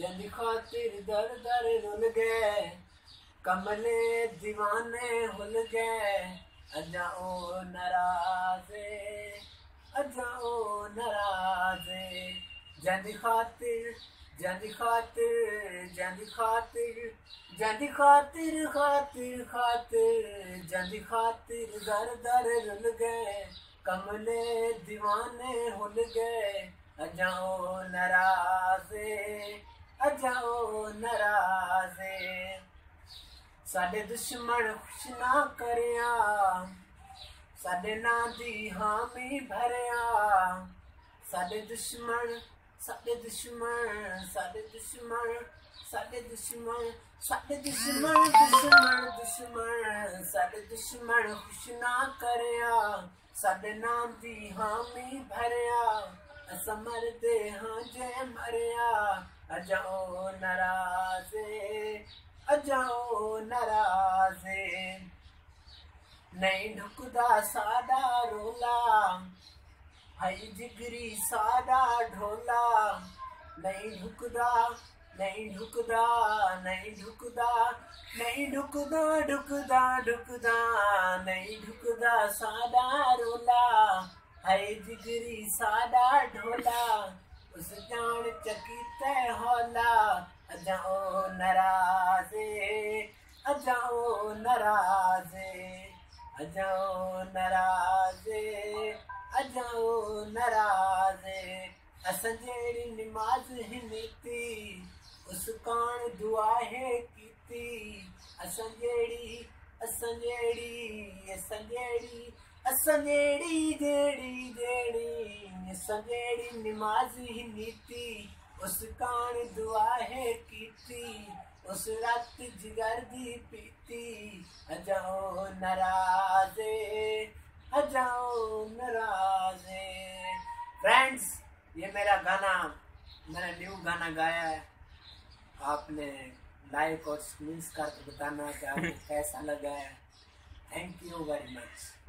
जंदी खातिर दर दर रुल गए, कमले दीवाने हुल गए। अजाओ नाराजे अजाओ नाराजे। जंदी खातिर जंदी खातिर जंदी खातिर जंदी खातिर खातिर खातिर। जंदी खातिर दर दर रुल गए, कमले दीवाने हुल गए। अजाओ नाराजे। ਅਜਾਓ ਨਰਾਜ਼ੇ ਸਾਡੇ ਦੁਸ਼ਮਣ ਖੁਸ਼ ਨਾ ਕਰਿਆ ਸਾਡੇ ਨਾਂ ਦੀ ਹਾਮੀ ਭਰਿਆ ਸਾਡੇ ਦੁਸ਼ਮਣ ਸਾਡੇ ਦੁਸ਼ਮਣ ਸਾਡੇ ਦੁਸ਼ਮਣ ਸਾਡੇ ਦੁਸ਼ਮਣ ਸਾਡੇ ਦੁਸ਼ਮਣ ਦੁਸ਼ਮਣ ਦੁਸ਼ਮਣ ਸਾਡੇ ਦੁਸ਼ਮਣ ਖੁਸ਼ ਨਾ ਕਰਿਆ ਸਾਡੇ ਨਾਮ ਦੀ ਹਾਮੀ ਭਰਿਆ समरते हाँ जे मरिया। अजाओ नराजे अजाओ नराजे। नहीं ढुकदा सादा रोला हई जिगरी सादा ढोला। नहीं ढुकदा नहीं ढुकदा नहीं ढुकदा नहीं ढुकदा ढुकदा ढुकदा। नहीं ढुकदा सादा रोला। ऐ जिगरी साडा ढोला। उस जान चकी ते होला। अजाओ नराजे अजाओ नराजे अजाओ नराजे अजाओ नराजे। अस जेड़ी नमाज़ ही नीती, उस कान दुआ है कीती। अस जेड़ी अस जेड़ी अस जेड़ी उस रात जिगर दी पीती हजाओ नाराजे हजाओ नाराजे फ्रेंड्स ये मेरा गाना, मैंने न्यू गाना गाया है। आपने लाइक और स्क्रीन करके बताना कि आपको कैसा लगा है। Thank you very much